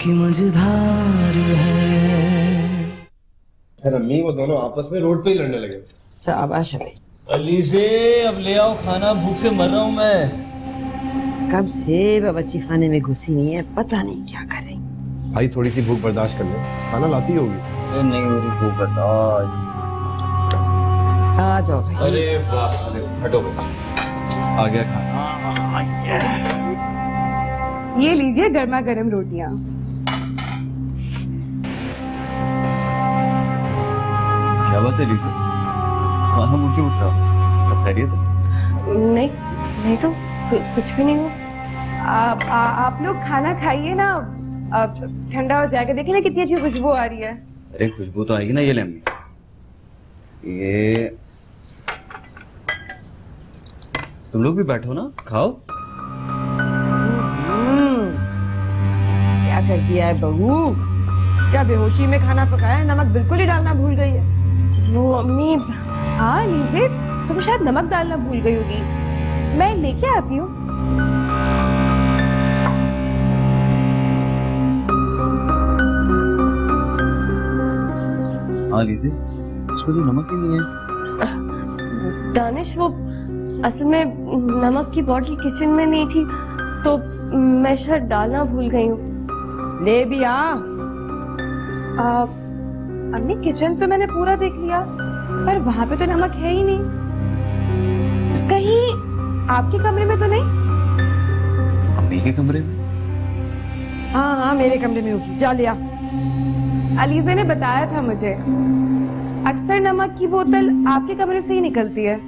की मझधार है। फिर अम्मी वो दोनों आपस में रोड पे ही लड़ने लगे। शाबाश अली अली से अब ले आओ खाना भूख से मर रहा हूँ मैं। कब से बच्ची खाने में घुसी नहीं है पता नहीं क्या कर रही। भाई थोड़ी सी भूख बर्दाश्त कर लो। खाना लाती होगी। नहीं हो रही भूख बर्दाश्त। आ जाओ अरे वाह अरे हटो। आ गया खाना। ये लीजिए गर्मा गर्म रोटियाँ। बात है लीजिए खाना मुझे क्यों उठ। रहा सब खैरियत है? नहीं नहीं तो कुछ भी नहीं हो आप आप लोग खाना खाइए ना। अब ठंडा हो जाएगा। देखिए ना कितनी अच्छी खुशबू आ रही है। अरे खुशबू तो आएगी ना ये ले अम्मी ये तुम लोग भी बैठो ना। खाओ। हम्म, क्या कर दिया है बहू? क्या बेहोशी में खाना पकाया है? नमक बिल्कुल ही डालना भूल गई है। वो अम्मी हाँ लीजिए। तुम शायद नमक डालना भूल गई होगी। मैं लेके आती हूँ। हाँ लीजिए। तो नमक ही नहीं है। दानिश वो असल में नमक की बोतल किचन में नहीं थी तो मैं शायद डालना भूल गई हूँ। ले भी आ। आ, अम्मी किचन तो मैंने पूरा देख लिया पर वहाँ पे तो नमक है ही नहीं। कहीं आपके कमरे में तो नहीं? अम्मी के कमरे में? हाँ हाँ मेरे कमरे में होगी। जा लिया अलीजा ने बताया था मुझे अक्सर नमक की बोतल आपके कमरे से ही निकलती है।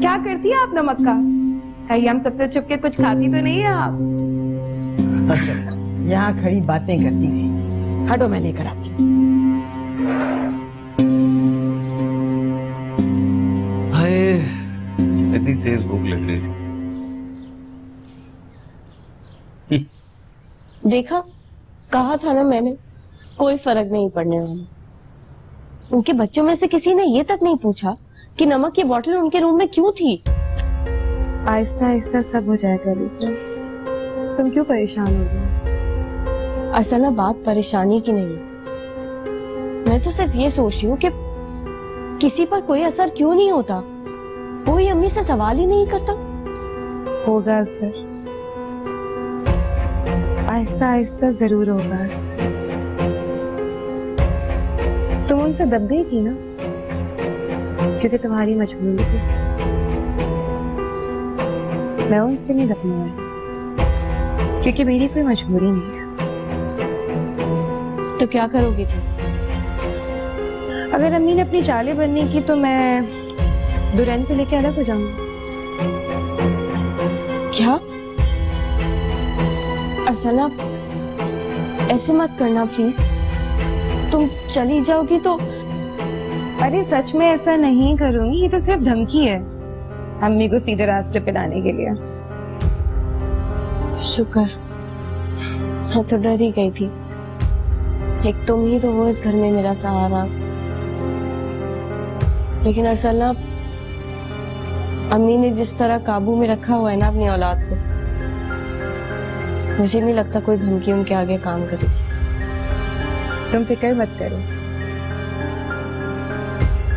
क्या करती है आप नमक का? कहीं हम सबसे छुप के कुछ खाती तो नहीं है आप? अच्छा यहाँ खड़ी बातें करती रही हटो मैं लेकर आती हूँ। इतनी तेज भूख लग रही थी। देखा? कहा था ना मैंने कोई फ़र्क नहीं पड़ने वाला। उनके बच्चों में से किसी ने ये तक नहीं पूछा कि नमक की बोतल उनके रूम में क्यों थी? आहिस्ता आहिस्ता सब हो जाएगा अलीजा तुम क्यों परेशान हो गई असल में बात परेशानी की नहीं। मैं तो सिर्फ़ ये सोच रही हूँ कि किसी पर कोई असर क्यों नहीं होता? कोई अम्मी से सवाल ही नहीं करता? होगा सर। आहिस्ता आहिस्ता ज़रूर होगा असर तुम उनसे दब गई थी ना? क्योंकि तुम्हारी मजबूरी थी। मैं उनसे नहीं दबने वाली। क्योंकि मेरी कोई मजबूरी नहीं है। तो क्या करोगी तुम? अगर अम्मी ने अपनी चालें बनने की तो मैं दुल्हन को लेके अलग हो जाऊँगी। क्या? अरसला ऐसे मत करना प्लीज़ तुम चली जाओगी तो अरे सच में ऐसा नहीं करूँगी ये तो सिर्फ़ धमकी है। अम्मी को सीधे रास्ते पे लाने के लिए। शुक्र। मैं तो डर ही गई थी। एक तुम ही तो वो इस घर में मेरा सहारा। लेकिन अरसला अम्मी ने जिस तरह काबू में रखा हुआ है ना अपनी औलाद को मुझे नहीं लगता कोई धमकी उनके आगे काम करेगी। तुम फ़िक्र मत करो।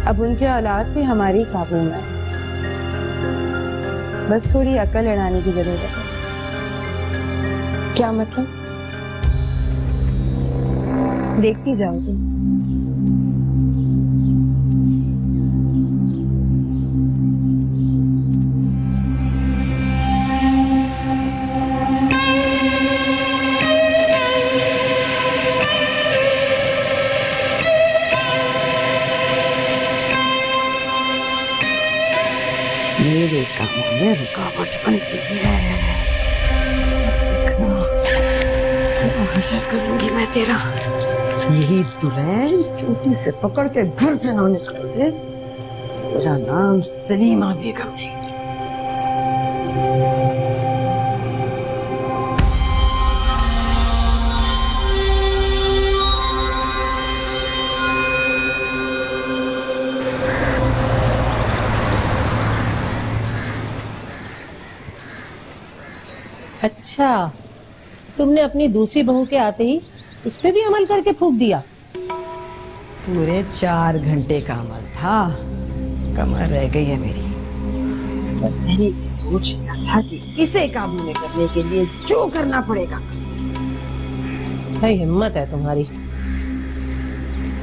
अब उनके औलाद भी हमारी काबू में है। बस थोड़ी अकल लड़ाने की ज़रूरत है। क्या मतलब? देखती जाओ तुम। चोटी से पकड़ के घर से ना निकल दे। मेरा नाम सलीमा बेगम नहीं। अच्छा तुमने अपनी दूसरी बहू के आते ही उस पर भी अमल करके फूक दिया। पूरे चार घंटे का अमल था। कमर रह गई है मेरी। मैंने सोच लिया था कि इसे काबू में करने के लिए जो करना पड़ेगा। भाई, हिम्मत है तुम्हारी।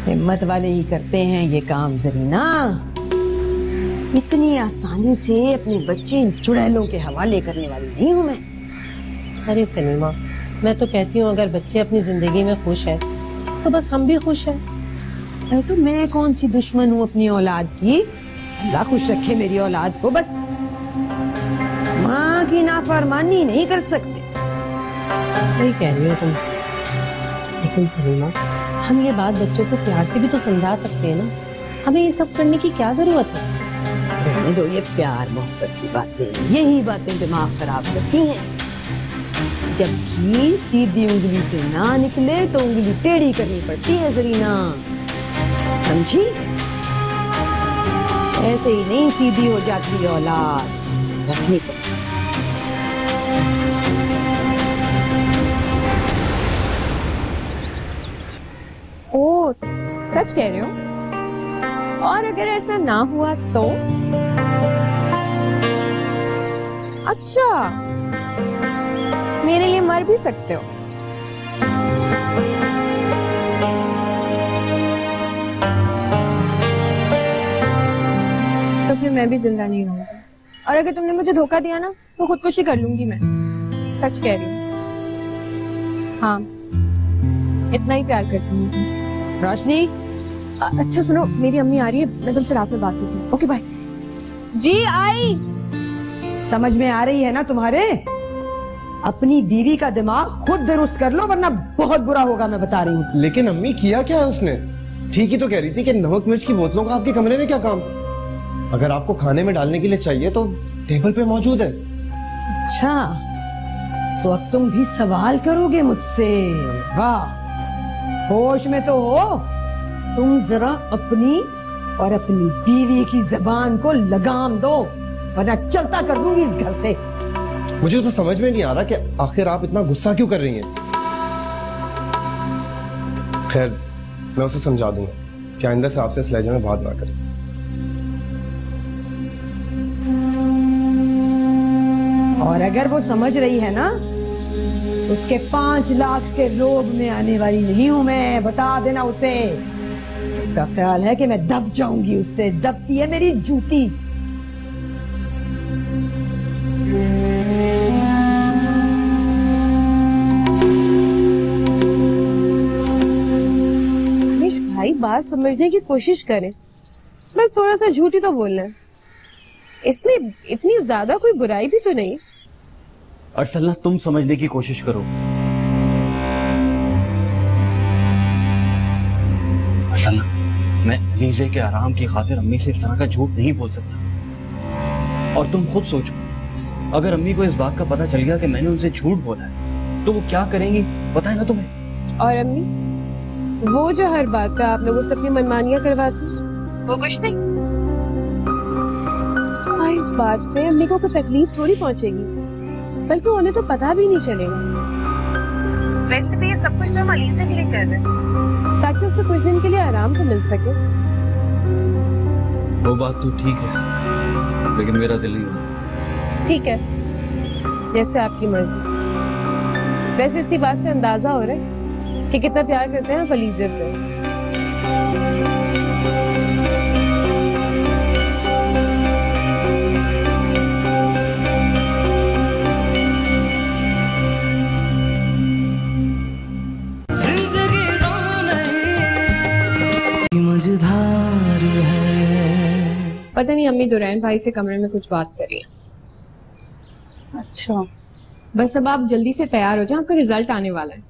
हिम्मत वाले ही करते हैं ये काम, जरीना। इतनी आसानी से अपने बच्चे इन चुड़ैलों के हवाले करने वाली नहीं हूँ मैं। अरे सलीमा, मैं तो कहती हूँ, अगर बच्चे अपनी ज़िंदगी में खुश है तो बस हम भी खुश हैं। तो मैं कौन सी दुश्मन हूँ अपनी औलाद की? अल्लाह खुश रखे मेरी औलाद को बस। माँ की नाफरमानी नहीं कर सकते। सही कह रही हो तुम। लेकिन सलीमा हम ये बात बच्चों को प्यार से भी तो समझा सकते हैं ना? हमें ये सब करने की क्या ज़रूरत है? रहने दो ये प्यार मोहब्बत की बातें यही बातें दिमाग खराब करती हैं। जबकि सीधी उंगली से ना निकले तो उंगली टेढ़ी करनी पड़ती है जरीना। समझी? ऐसे ही नहीं सीधी हो जाती औलाद। रखनी पड़ती ओ, सच कह रहे हो? और अगर ऐसा ना हुआ तो? अच्छा। मेरे लिए मर भी सकते हो। फिर मैं भी ज़िंदा नहीं रहूँगी। और अगर तुमने मुझे धोखा दिया ना तो खुदकुशी कर लूँगी मैं। सच कह रही हूँ। हाँ इतना ही प्यार करती हूँ। रोशनी अच्छा सुनो मेरी अम्मी आ रही है मैं तुमसे रात में बात करती हूँ। ओके बाय जी आई। समझ में आ रही है ना तुम्हारे? अपनी बीवी का दिमाग खुद दुरुस्त कर लो वरना बहुत बुरा होगा मैं बता रही हूँ। लेकिन अम्मी किया क्या है उसने? ठीक ही तो कह रही थी कि नमक मिर्च की बोतलों का आपके कमरे में क्या काम? अगर आपको खाने में डालने के लिए चाहिए तो टेबल पे मौजूद है। अच्छा तो अब तुम भी सवाल करोगे मुझसे। वाह होश में तो हो। तुम जरा अपनी और अपनी बीवी की जबान को लगाम दो वरना चलता कर दूँगी इस घर से। मुझे तो समझ में नहीं आ रहा कि आखिर आप इतना गुस्सा क्यों कर रही हैं? खैर मैं उसे समझा दूँगा। कि आइंदा से आपसे इस लहजे में बात ना करें। और अगर वो समझ रही है ना, उसके पाँच लाख के रोग में आने वाली नहीं हूँ मैं, बता देना उसे। इसका ख्याल है कि मैं दब जाऊँगी उससे। दबती है मेरी जूती। भाई, बात समझने की कोशिश करें। बस थोड़ा सा झूठी तो बोलना। इसमें इतनी ज़्यादा कोई बुराई भी तो नहीं। अरसलना तुम समझने की कोशिश करो। अरसलना मैं लीजे के आराम की खातिर अम्मी से इस तरह का झूठ नहीं बोल सकता। और तुम खुद सोचो अगर अम्मी को इस बात का पता चल गया कि मैंने उनसे झूठ बोला है तो वो क्या करेंगी? पता है ना तुम्हें? और अम्मी वो जो हर बात पे आप लोगों से अपनी मनमानियाँ करवाती वो कुछ नहीं। हाँ, इस बात से अम्मी को तकलीफ़ थोड़ी पहुंचेगी। बल्कि उन्हें तो पता भी नहीं चलेगा। वैसे भी ये सब कुछ तो हम अलीजा के लिए कर रहे हैं। ताकि उसे कुछ दिन के लिए आराम तो मिल सके। वो बात तो ठीक है लेकिन मेरा दिल नहीं मानता। ठीक है जैसे आपकी मर्ज़ी। वैसे इसी बात से अंदाज़ा हो रहा है कि कितना प्यार करते हैं आप अलीजे से। पता नहीं अम्मी दुरैन भाई से कमरे में कुछ बात कर रही हैं। अच्छा। बस अब आप जल्दी से तैयार हो जाए आपका रिज़ल्ट आने वाला है।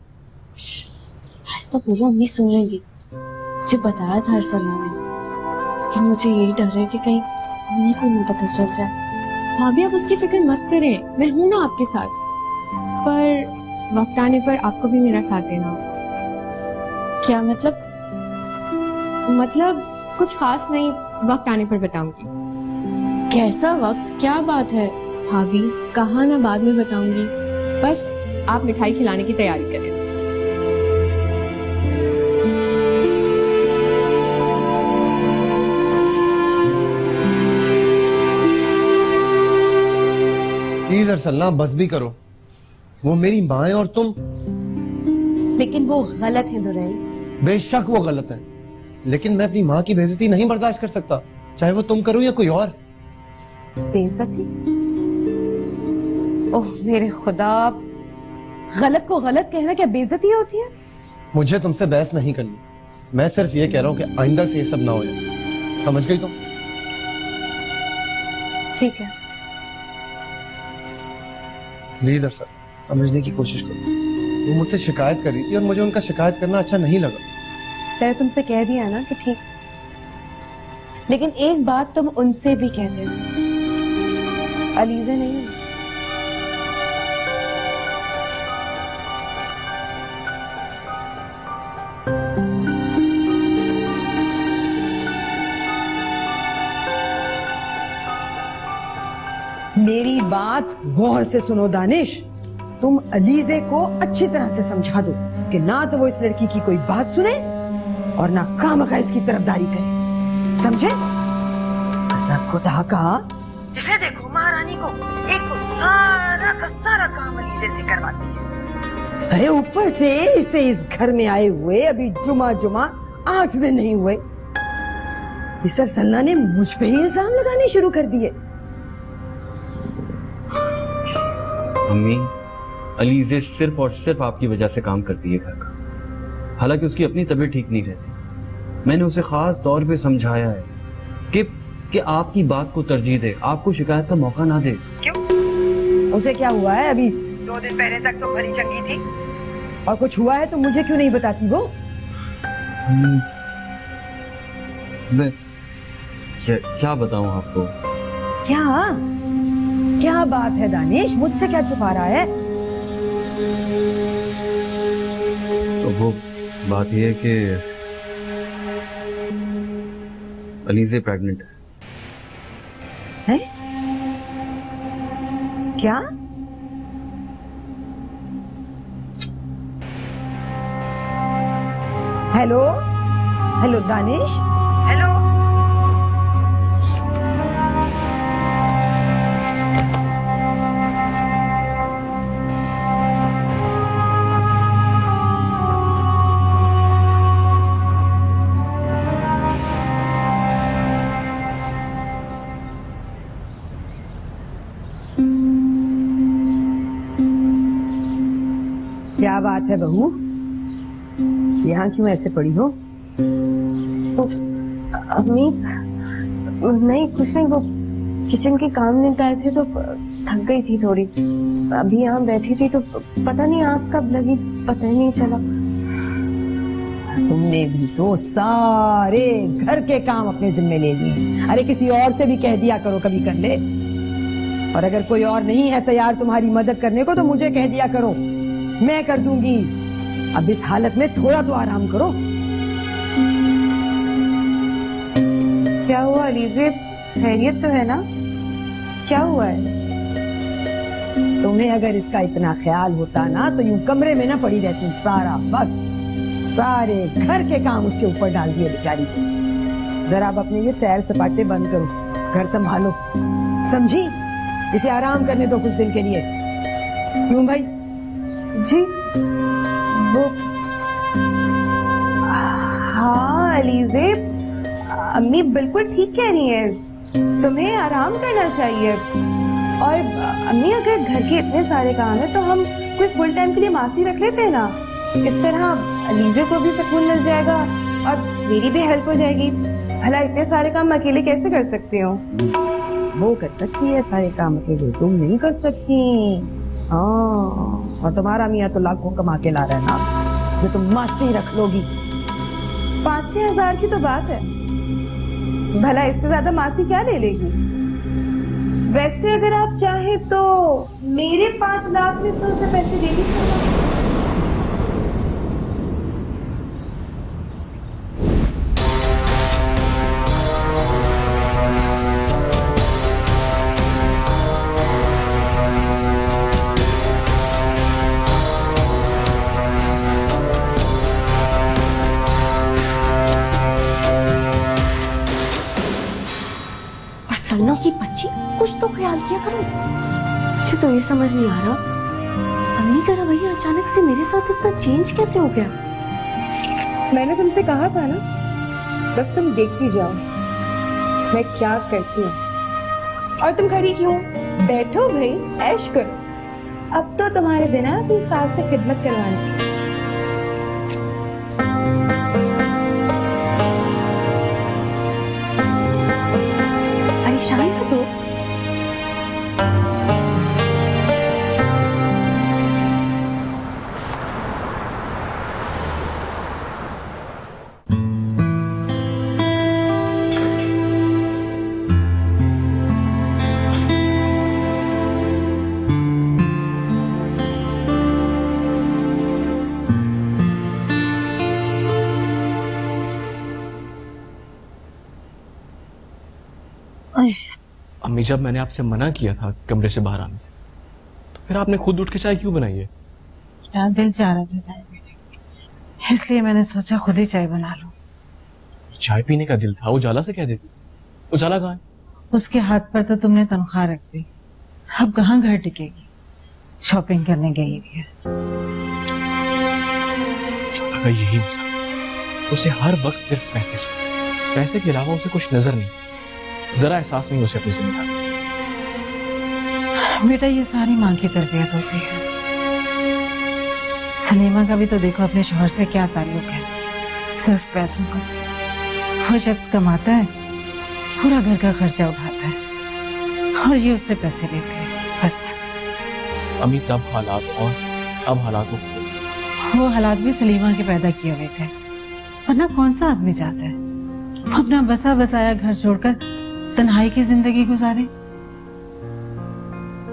ऐसा बोलो अम्मी सुन लेंगी मुझे बताया था अरसला ने लेकिन मुझे यही डर है कि कहीं अम्मी को नहीं पता चल जाए। भाभी आप उसकी फ़िक्र मत करें। मैं हूँ ना आपके साथ। पर वक्त आने पर आपको भी मेरा साथ देना होगा। क्या मतलब? मतलब कुछ खास नहीं वक्त आने पर बताऊँगी। कैसा वक्त? क्या बात है? भाभी कहा ना बाद में बताऊँगी। बस आप मिठाई खिलाने की तैयारी करें। प्लीज़ अरसलना बस भी करो। वो मेरी माँ है और तुम? लेकिन वो गलत है दुरई। बेशक वो गलत है। लेकिन मैं अपनी माँ की बेजती नहीं बर्दाश्त कर सकता चाहे वो तुम करो या कोई और। बेजती ओह मेरे खुदा गलत को गलत कहना क्या बेजती होती है? मुझे तुमसे बहस नहीं करनी। मैं सिर्फ़ ये कह रहा हूँ कि आइंदा से ये सब ना हो जाए। समझ गई तुम? ठीक है। प्लीज़ अरसल समझने की कोशिश करो। वो मुझसे शिकायत कर रही थी और मुझे उनका शिकायत करना अच्छा नहीं लगा। मैंने तुमसे कह दिया ना कि ठीक। लेकिन एक बात तुम उनसे भी कह देना अलीजे नहीं मेरी बात गौर से सुनो, दानिश। तुम अलीजे को अच्छी तरह से समझा दो कि ना तो वो इस लड़की की कोई बात सुने और ना काम का इसकी तरफदारी करे। समझे? खुदा का इसे देखो, महारानी को एक तो सारा का सारा काम अलीजे से करवाती है। अरे ऊपर से इसे इस घर में आए हुए अभी जुमा जुमा आठ दिन नहीं हुए। मिस्टर सन्ना ने मुझ पे ही इल्ज़ाम लगाने शुरू कर दिए। अम्मी अलीजे सिर्फ़ और सिर्फ़ आपकी वजह से काम करती है घर का हालाँकि उसकी अपनी तबीयत ठीक नहीं रहती। मैंने उसे खास तौर पे समझाया है कि कि आपकी बात को तरजीह दे आपको शिकायत का मौका ना दे। क्यों? उसे क्या हुआ है अभी? दो दिन पहले तक तो भरी चंगी थी। और कुछ हुआ है तो मुझे क्यों नहीं बताती वो? हम्म, मैं क्या, क्या बताऊँ आपको? क्या? क्या बात है दानिश? मुझसे क्या छुपा रहा है? तो वो बात यह है कि अलीजे प्रेग्नेंट है। हैं? क्या? हेलो हेलो दानिश बहू यहाँ क्यों ऐसे पड़ी हो? अम्मी, नहीं, कुछ नहीं, वो किचन के काम निपटाए थे तो थक गई थी थोड़ी। अभी यहाँ बैठी थी तो पता नहीं आग कब लगी, पता ही नहीं चला। तुमने भी तो सारे घर के काम अपने जिम्मे ले लिए अरे, किसी और से भी कह दिया करो कभी कर ले। और अगर कोई और नहीं है तैयार तुम्हारी मदद करने को तो मुझे कह दिया करो। मैं कर दूँगी। अब इस हालत में थोड़ा तो आराम करो। क्या हुआ अलीजे? खैरियत तो है ना? क्या हुआ है? तुम्हें अगर इसका इतना ख्याल होता ना तो यूँ कमरे में ना पड़ी रहती सारा वक्त। सारे घर के काम उसके ऊपर डाल दिए बेचारी को। जरा अब अपने ये सैर सपाटे बंद करो घर संभालो। समझी? इसे आराम करने दो कुछ दिन के लिए। क्यों भाई? जी। वो हाँ अलीजे अम्मी बिल्कुल ठीक कह रही है। तुम्हें आराम करना चाहिए। और अम्मी, अगर घर के इतने सारे काम है तो हम कोई फुल टाइम के लिए मासी रख लेते हैं ना। इस तरह अलीजे को भी सुकून मिल जाएगा और मेरी भी हेल्प हो जाएगी। भला इतने सारे काम अकेले कैसे कर सकती हूँ? वो कर सकती है, सारे काम अकेले तुम नहीं कर सकती। और तुम्हारा मियाँ तो लाखों कमा के ला रहे ना जो तुम मासी रख लोगी। पाँच छह हज़ार की तो बात है। भला इससे ज़्यादा मासी क्या ले लेगी? वैसे अगर आप चाहे तो मेरे पाँच लाख में से उसे पैसे दे दीजिए मुझे तो ये समझ नहीं आ रहा। अम्मी का रवैया अचानक से मेरे साथ इतना चेंज कैसे हो गया? मैंने तुमसे कहा था ना, बस तुम देखती जाओ, मैं क्या करती हूँ। और तुम खड़ी क्यों? बैठो भाई, ऐश करो। अब तो तुम्हारे दिन अपनी सास से खिदमत करवाने। अम्मी जब मैंने आपसे मना किया था कमरे से बाहर आने से तो फिर आपने खुद उठ के चाय क्यों बनाई है? मेरा दिल चाह रहा था चाय पीने इसलिए मैंने सोचा खुद ही चाय बना लूँ। चाय पीने का दिल था उजाला से कह देती। उजाला कहाँ उसके हाथ पर तो तुमने तनख्वाह रख दी। अब कहाँ घर टिकेगी? शॉपिंग करने गई हुई है। अगर यही उसे हर वक्त सिर्फ़ पैसे चाहिए। पैसे के अलावा उसे कुछ नज़र नहीं। जरा एहसास नहीं उसे अपनी ज़िंदगी बेटा ये सारी माँ की तरबियत होती है। सलीमा का भी तो देखो अपने शोहर से क्या ताल्लुक है। सिर्फ़ पैसों का। वो शख्स कमाता है पूरा घर का खर्चा उठाता है। और ये उससे पैसे लेते हैं। बस। अम्मी तब हालात और अब हालात वो हालात भी सलीमा के पैदा किए हुए थे। वरना कौन सा आदमी जाता है? अपना बसा बसाया घर छोड़कर तन्हाई की ज़िंदगी गुजारे?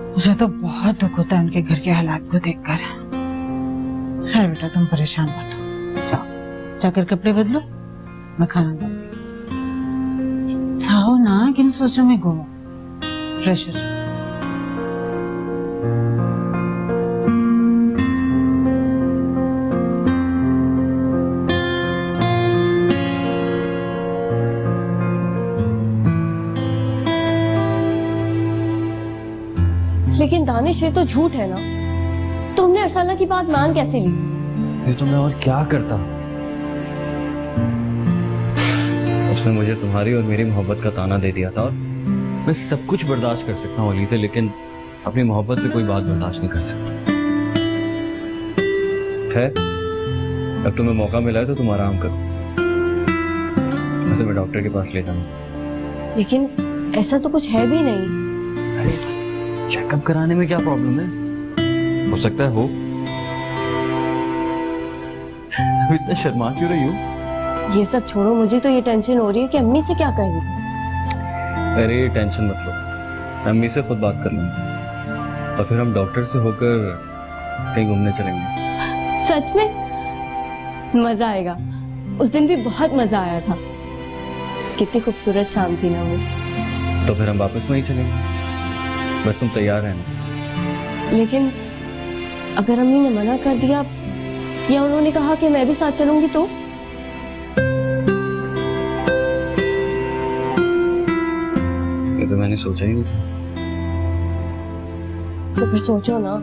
मुझे तो बहुत दुख होता है उनके घर के हालात को देखकर। खैर बेटा, तुम परेशान मत जाओ। जाकर कपड़े बदलो। मैं खाना डालती चाहो ना किन सोचो में घूमो फ्रेश हो जाओ। दानिश ये तो झूठ है ना? तुमने अरसाना की बात मान कैसे ली? ये तो मैं और क्या करता? उसने मुझे तुम्हारी और मेरी मोहब्बत का ताना दे दिया था और मैं सब कुछ बर्दाश्त कर सकता हूँ अली से लेकिन अपनी मोहब्बत पे कोई बात बर्दाश्त नहीं कर सकता। है अब तुम्हें मौका मिला है तो तुम आराम करो। मैं तुम्हें डॉक्टर के पास ले जाऊँगा। लेकिन ऐसा तो कुछ है भी नहीं। अरे चेकअप कराने में क्या प्रॉब्लम है? हो सकता है हो। इतना शर्मा क्यों रही हो? ये सब छोड़ो मुझे तो ये टेंशन हो रही है कि अम्मी से क्या कहेंगे अरे टेंशन मत लो। अम्मी से खुद बात कर लूँगी और फिर हम डॉक्टर से होकर कहीं घूमने चलेंगे। सच में? मज़ा आएगा। उस दिन भी बहुत मज़ा आया था। कितनी खूबसूरत शाम थी ना वो। तो फिर हम वापस वहीं चलेंगे। बस तुम तैयार है लेकिन अगर अम्मी ने मना कर दिया या उन्होंने कहा कि मैं भी साथ चलूँगी तो? ये तो मैंने सोचा ही नहीं तो फिर सोचो ना।